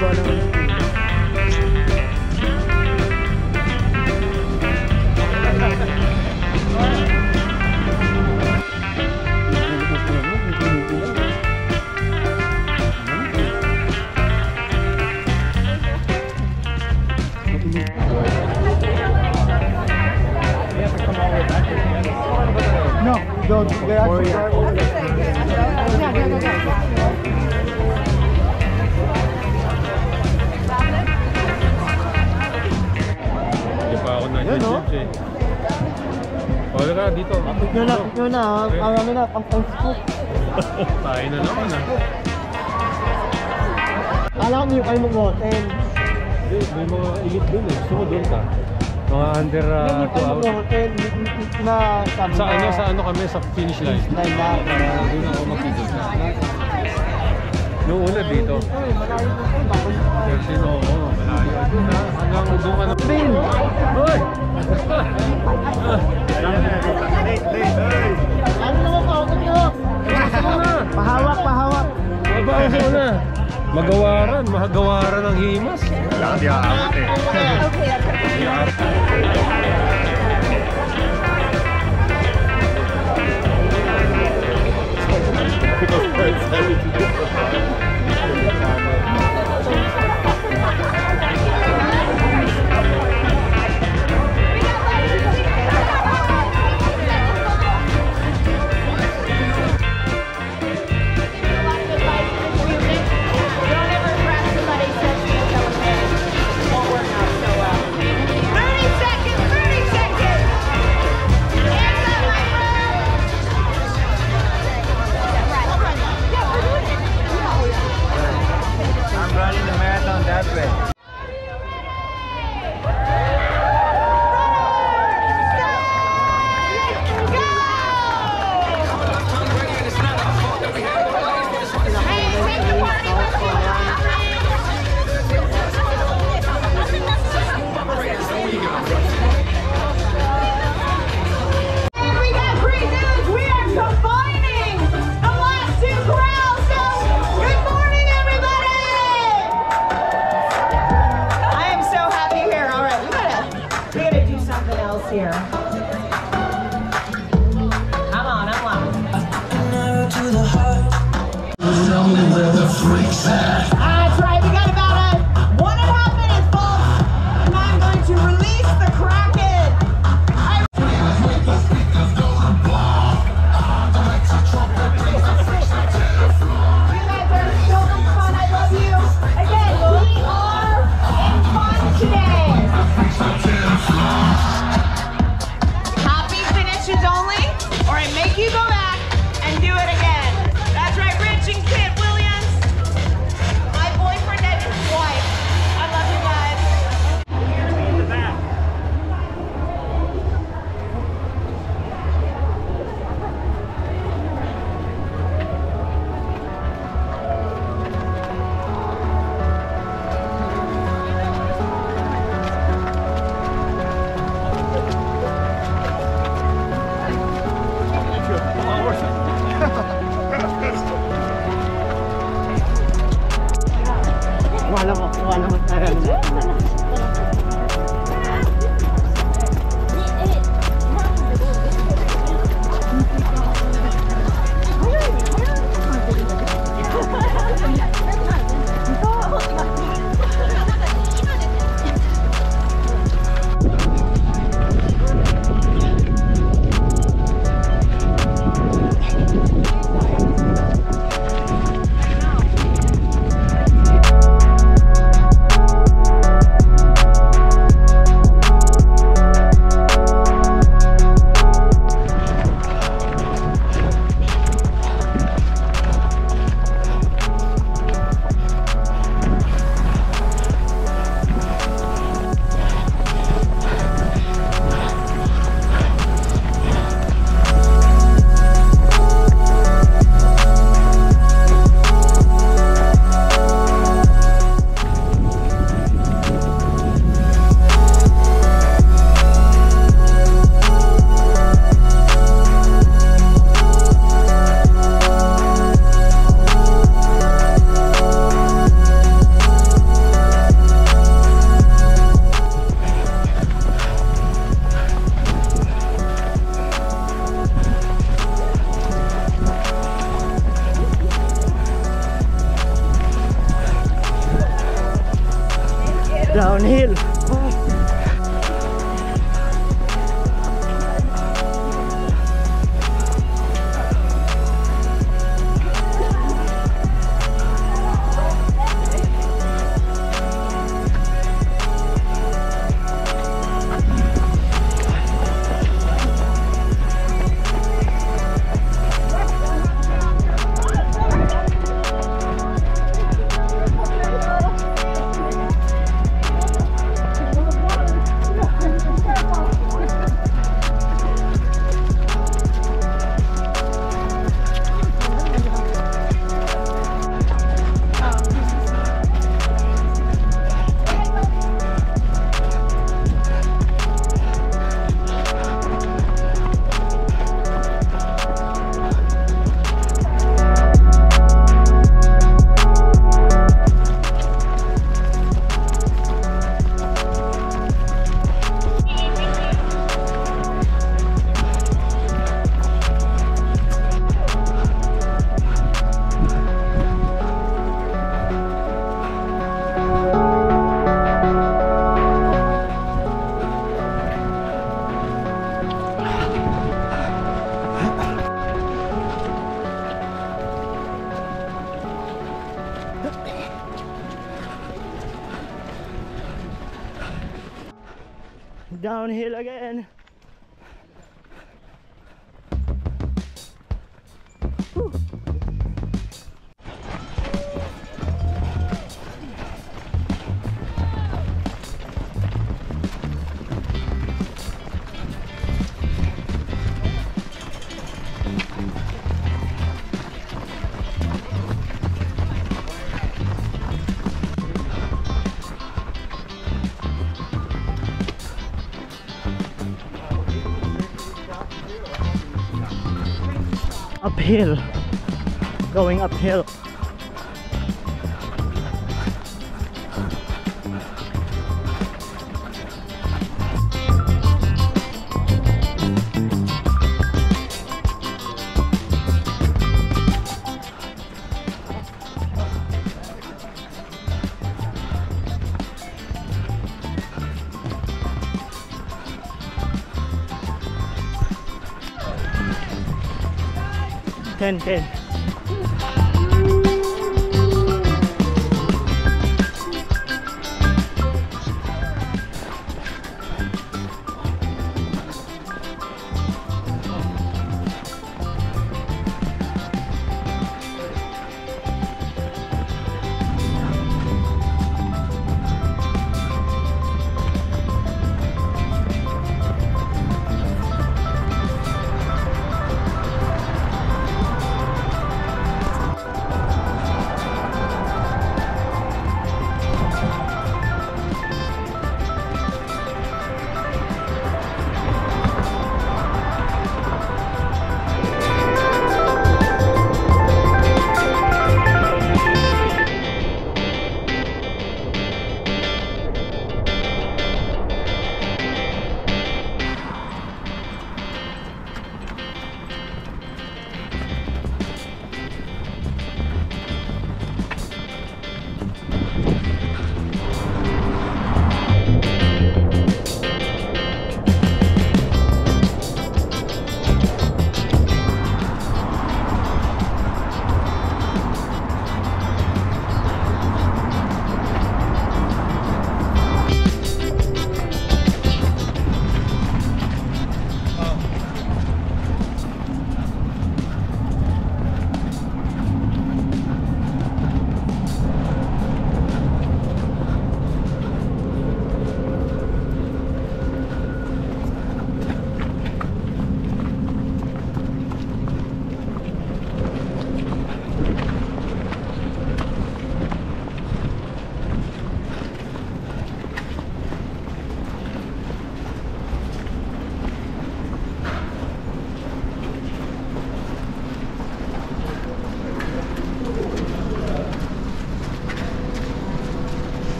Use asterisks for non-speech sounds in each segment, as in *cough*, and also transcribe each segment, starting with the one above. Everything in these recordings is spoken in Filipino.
Bono. Ka dito. Nyo na, nyo na. Ang ano na, pang scoop. *laughs* Tayo na naman ah. Alam yung kayo mag-hotel. Hindi, may mga elite dun eh. Gusto mo ka? Mga under Yan uh, yung 2 kayo hours. mag-hotel. Na sabi Sa ano, sa ano kami, sa finish line. Line na. Doon ako magkikita. Nung una dito. Uy, malayo po ito. Bakit? 13, oo, malayo. Doon na, hanggang doon ka na. Bill! Hoy! *laughs* Ano naman pa? Huwag nyo! Pahawak, pahawak. Mabawas mo na. Magawaran, mahagawaran ng himas. Kailangan di aabot eh. Don't here. Ano Wala naman. Uphill. Going uphill 10, 10.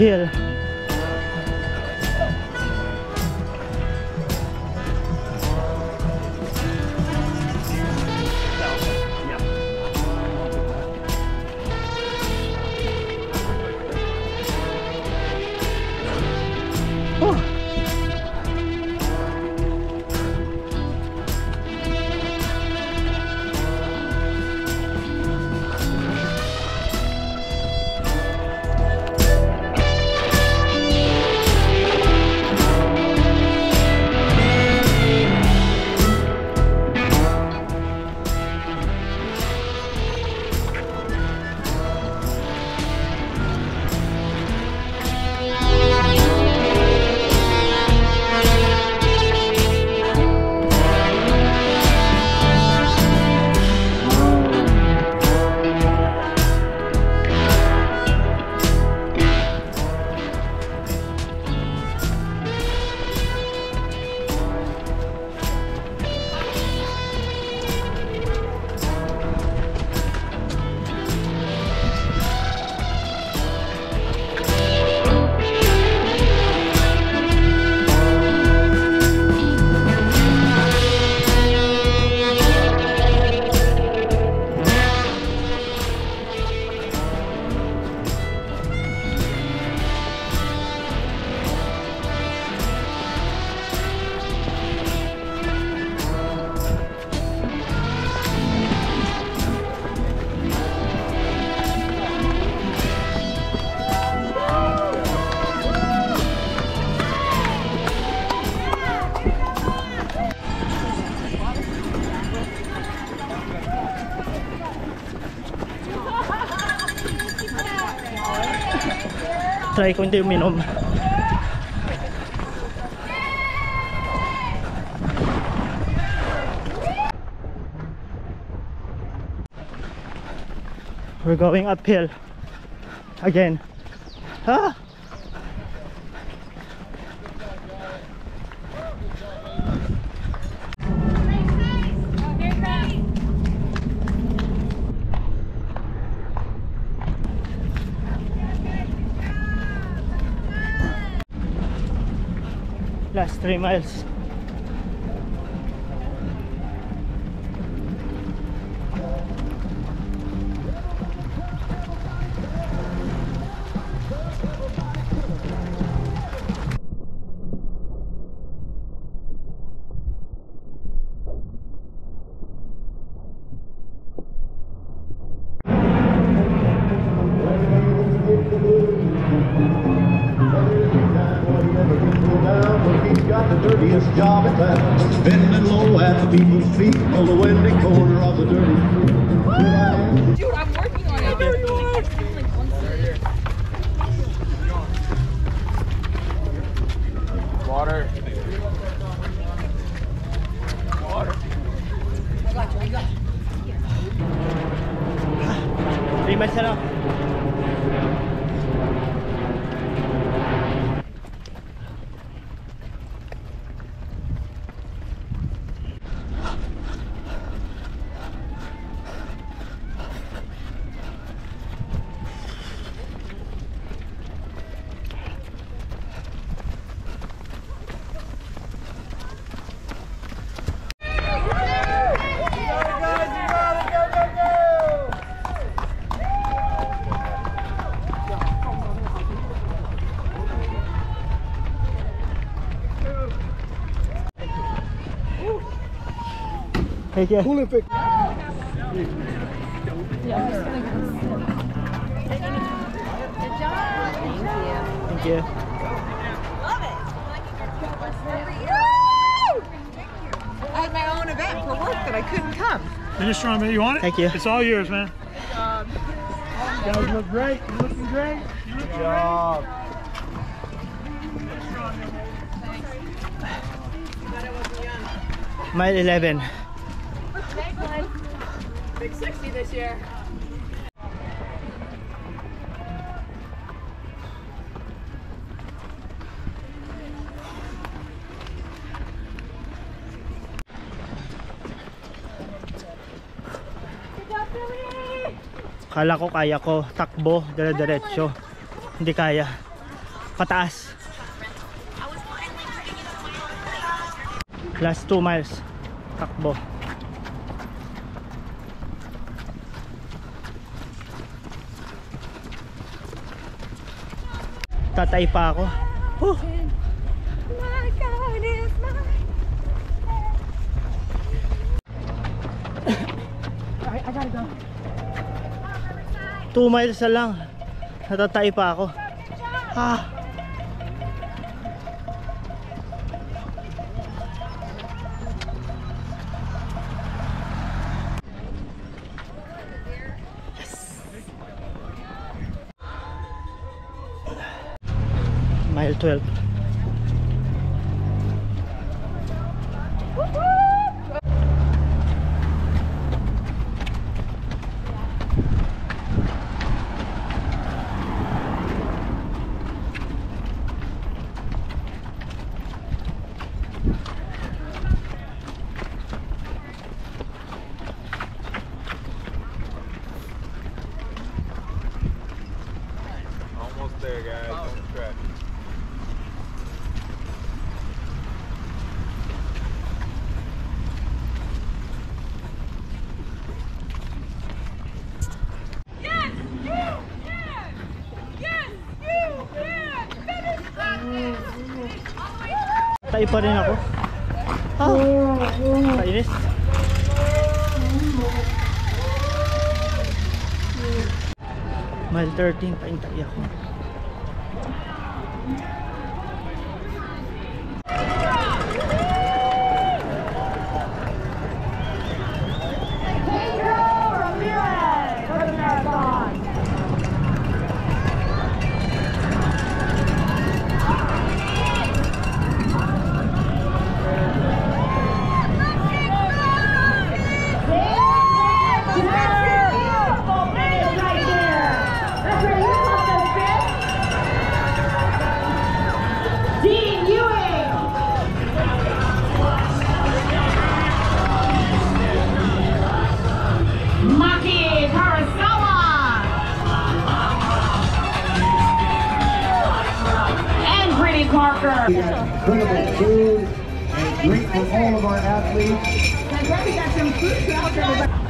hill. Try ko hindi uminom. We're going uphill again. Ah! Last three miles. Thank you. Thank you. I had my own event for work that I couldn't come. Finish strong, man. You want it? Thank you. It's all yours, man. You guys look great. You're looking great. Good job. Mile 11. Big 60 this year. Kala ko kaya ko takbo dire-diretso. Hindi kaya. Pataas. Last 2 miles. Takbo. Tatay pa ako. My God is mine. 2 miles na lang. Natatay pa ako. Ah. Mile 12. Through. Tay pa rin ako. Ah. Kainis. Mile 13, paintay ako. Are you